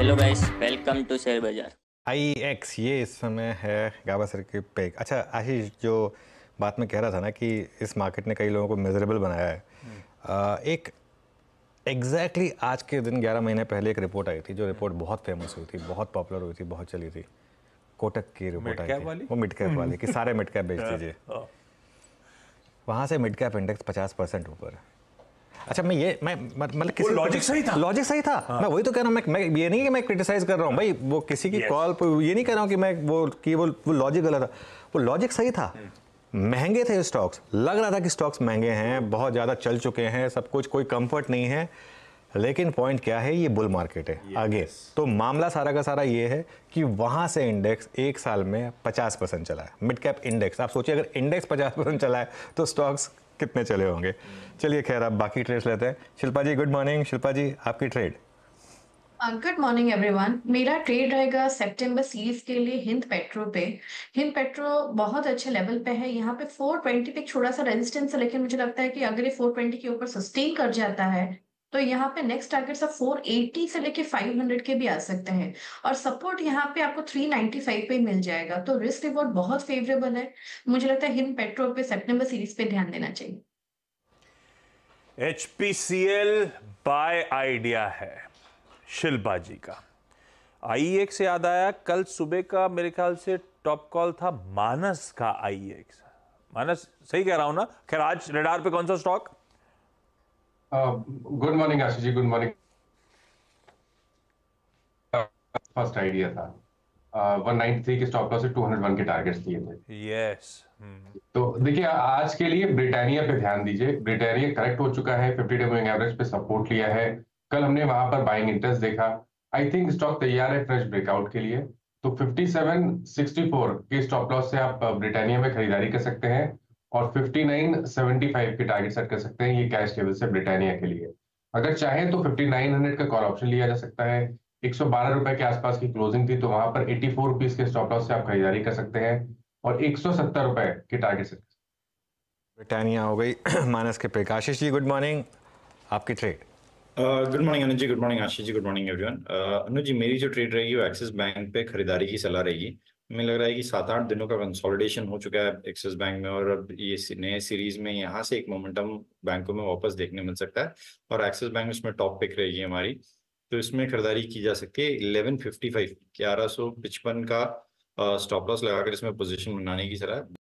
Hello guys welcome to share बाज़ार आई x ये इस समय है गाबा सर के पे अच्छा आशीष जो बात में कह रहा था ना कि इस मार्केट ने कई लोगों को मेजरेबल बनाया है आ, एक एग्जैक्टली exactly आज के दिन 11 महीने पहले एक रिपोर्ट आई थी जो रिपोर्ट बहुत फ़ेमस हुई थी बहुत पॉपुलर हुई थी बहुत चली थी। कोटक की रिपोर्ट आई थी। वो मिड कैप वाली कि सारे मिड कैप बेच दीजिए। हाँ। वहाँ से मिड कैप इंडेक्स पचास परसेंट ऊपर। अच्छा मैं ये मैं मतलब किसी लॉजिक सही था। लॉजिक सही था? हाँ। मैं वही तो कह रहा हूँ मैं, मैं ये नहीं कि मैं क्रिटिसाइज कर रहा हूँ भाई वो किसी की कॉल पर ये नहीं कह रहा हूँ कि मैं वो कि वो वो लॉजिक गलत था। वो लॉजिक सही था। महँगे थे स्टॉक्स लग रहा था कि स्टॉक्स महँगे हैं बहुत ज़्यादा चल चुके हैं सब कुछ कोई कंफर्ट नहीं है। लेकिन पॉइंट क्या है? ये बुल मार्केट है। आगे। तो मामला सारा का सारा ये है कि वहाँ से इंडेक्स एक साल में 50 परसेंट चला है। मिड कैप इंडेक्स आप सोचिए अगर इंडेक्स 50 परसेंट चला है तो स्टॉक्स कितने चले होंगे? चलिए खैर आप बाकी ट्रेड्स लेते हैं। शिल्पा जी गुड मॉर्निंग शिल्पा जी आपकी ट्रेड गुड मॉर्निंग एवरीवन मेरा ट्रेड रहेगा सितंबर सीरीज़ के लिए हिंद पेट्रो पे। हिंद पेट्रो बहुत अच्छे लेवल पे है। यहाँ पे 420 पे छोटा सा रेजिस्टेंस है लेकिन मुझे लगता है कि अगर ये 420 के ऊपर सस्टेन कर जाता है तो यहाँ पे नेक्स्ट टारगेट सब 480 से लेके 500 के भी आ सकते हैं। और सपोर्ट यहाँ पे आपको 395 पे मिल जाएगा। तो रिस्क रिवॉर्ड बहुत फेवरेबल है। मुझे लगता है हिंद पेट्रो पे सितंबर सीरीज़ पे ध्यान देना चाहिए। H P C L buy idea है, शिल्पा जी का। आई एक्स याद आया, कल सुबह का मेरे ख्याल से टॉप कॉल था मानस का आई एक्स मानस, सही कह रहा हूँ ना? खैर, आज रेडार पे कौन सा stock good morning Ashish ji good morning first idea था। वन नाइनटी थ्री के स्टॉप लॉस से टू हंड्रेड वन के टारगेट्स दिए थे। यस तो देखिए आज के लिए ब्रिटानिया पे ध्यान दीजिए। ब्रिटानिया करेक्ट हो चुका है फिफ्टी डे मूविंग एवरेज पे सपोर्ट लिया है। कल हमने वहाँ पर बाइंग इंटरेस्ट देखा। आई थिंक स्टॉक तैयार है फ्रेश ब्रेकआउट के लिए। तो 5764 के स्टॉप लॉस से आप ब्रिटानिया में खरीदारी कर सकते हैं। और 5975 के टारगेट सेट कर सकते हैं ये कैश लेवल से ब्रिटानिया के लिए। अगर चाहें तो 5900 का कॉल ऑप्शन लिया जा सकता है। एक रुपए के आसपास की क्लोजिंग थी तो वहाँ पर 84 रुपीस के स्टॉप लॉस से आप खरीदारी कर सकते हैं और एक रुपए के टारगेट सेट ब्रिटानिया हो गई। मानस के पे। आशीष जी गुड मॉर्निंग आपकी trade good morning Anuj ji good morning Ashish ji good morning everyone Anuj ji मेरी जो ट्रेड रहेगी वो एक्सिस बैंक पे खरीदारी की सलाह रहेगी हमें लग रहा है कि सात आठ दिनों का कंसोलिडेशन हो चुका है एक्सिस बैंक में और अब ये नए सीरीज़ में यहाँ से एक मोमेंटम बैंकों में वापस देखने मिल सकता है और एक्सिस बैंक इसमें टॉप पिक रहेगी हमारी। तो इसमें खरीदारी की जा सकती है इलेवन फिफ्टी फाइव ग्यारह सौ पचपन का स्टॉप लॉस लगाकर इसमें पोजिशन बनाने की सलाह।